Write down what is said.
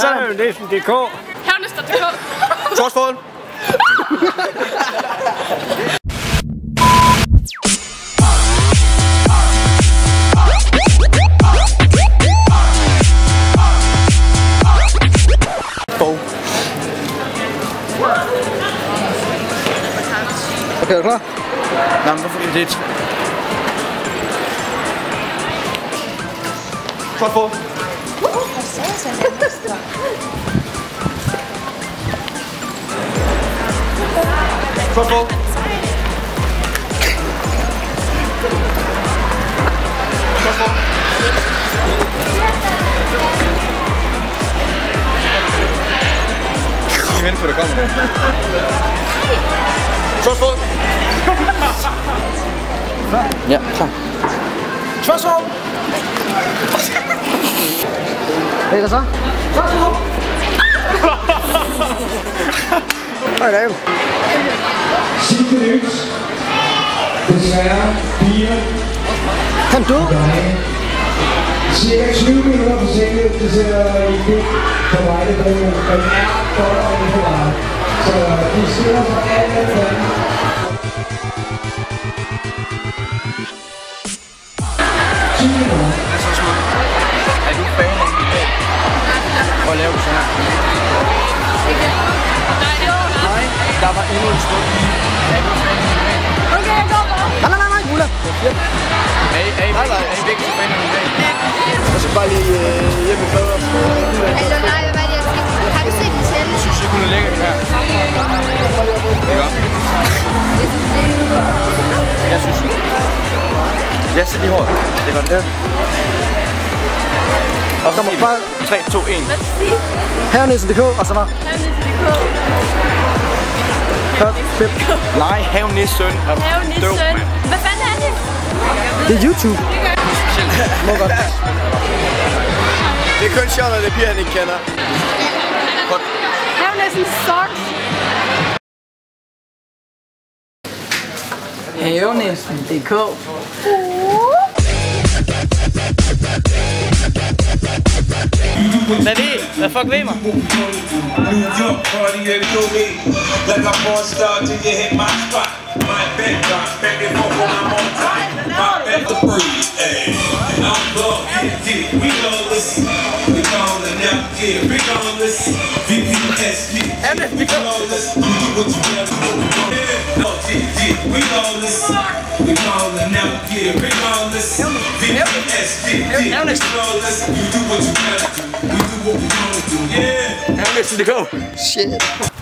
Så er det næsten DK. Havnester.dk. Torsfod. Bog. Okay, er du klar? Nej, men hvorfor det er et... Torsfod. Torsfod. Torsfod. Lige vente på, det kommer. Torsfod. Ja, klar. Torsfod. Hvad er der så? Hej, Dave. Sidste nyt. Desværre fire Kom du. Cirka 20 minutter forsinket. Det ser I ikke på vej, det på, men er godt og ikke på vej. Så de stiller sig alt alt for Er du fan af? Hvor laver du sådan her? Nej, der var endnu en stund. Du det? Okay, jeg går bare. Nej, nej, nej, nej, Ulla. Er I, er I, er I begge to fan af det? Jeg skal bare lige øh, hjem fadder. Altså nej, hvad var det, jeg skal... Har du set den selv? Jeg synes ikke, hun er lækker her. Ikke også? Jeg synes ikke. Jeg sætter lige hårdt. Det var det der. Og så må bare 3, 2, 1. Havnæsen.dk, og så var Hør, Pip. Nej. Have en Døv, søn. mand. Hvad fanden er det? Det er YouTube. Må godt. Det er kun sjovt, at det bliver, han ikke kender. Havnæsen socks. Havenæsten.dk Ved Hvad fuck ved mig? New York party every day. Like a porn star till you hit my spot. My and forth when I'm on. My bed the breeze, ayy. I'm yeah, yeah. We yeah, big homeless, VPSG. MFB. We homeless, you do what you gotta do. No, oh, yeah, yeah, we homeless. We homeless now, yeah, big homeless, VPSG. We homeless, you do what you gotta do. We do what we wanna do, yeah. How much to go? Shit.